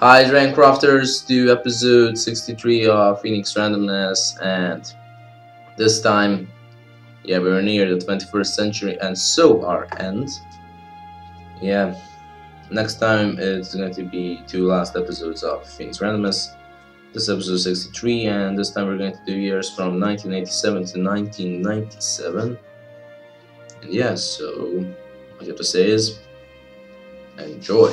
Hi Dragoncrafters to episode 63 of Phoenix Randomness and this time yeah we're near the 21st century and so our end. Yeah next time it's going to be two last episodes of Phoenix Randomness. This episode 63 and this time we're going to do years from 1987 to 1997 and yeah so all you have to say is enjoy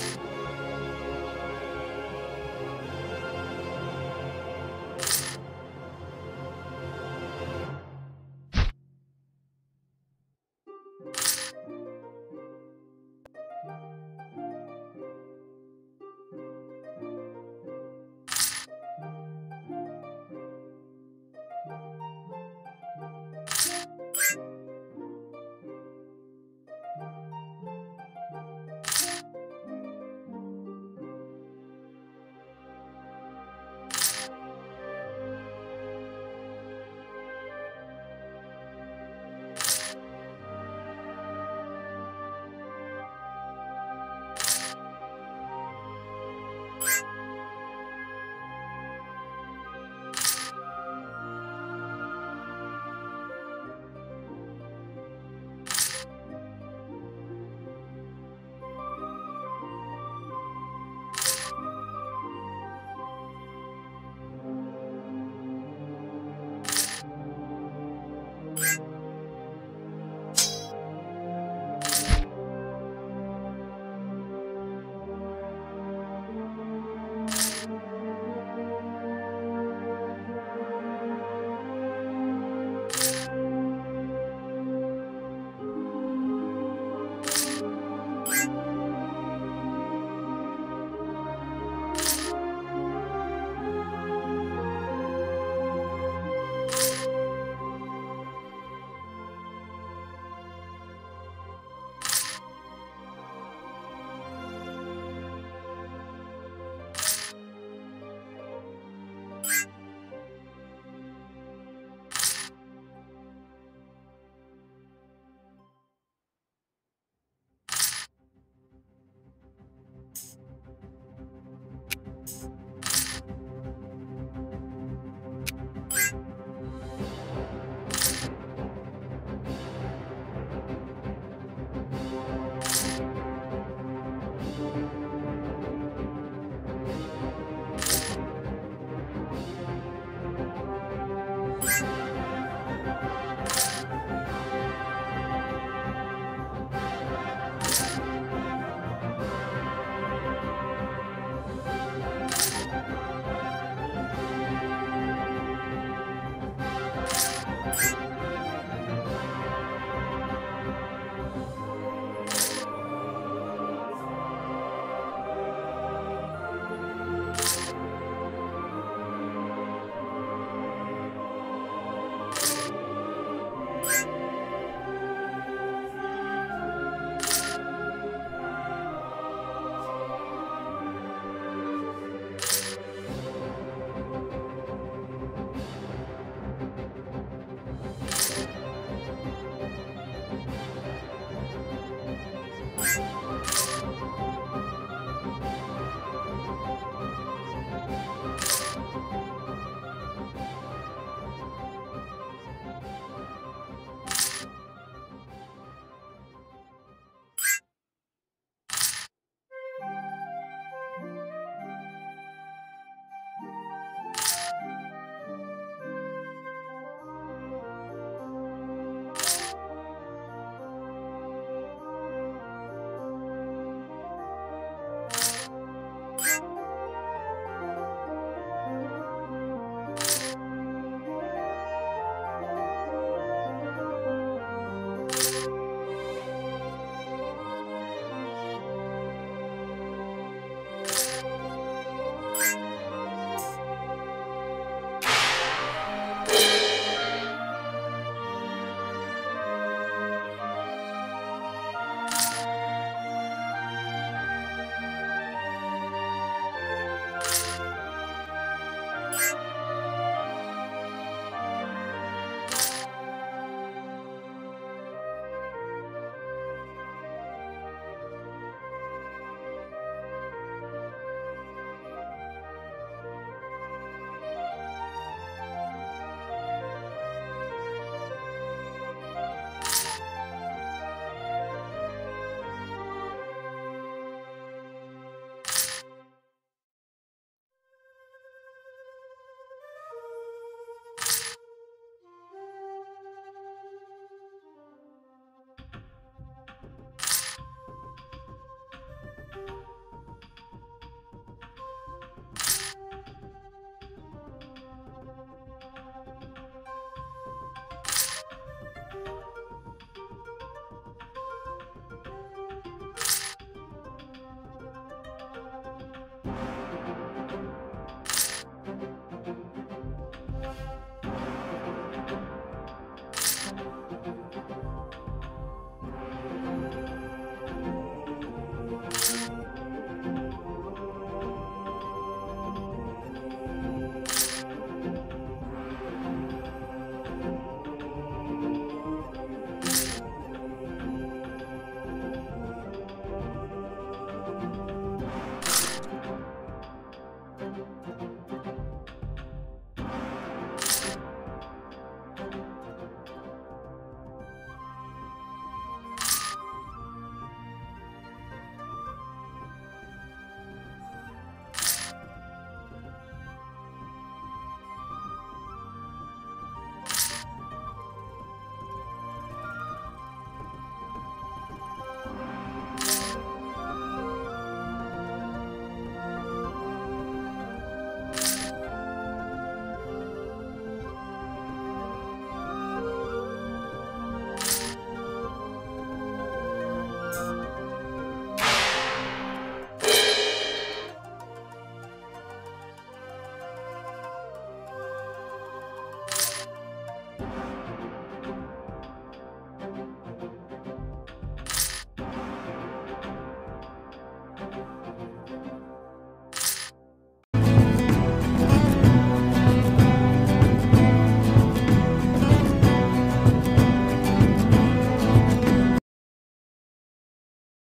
you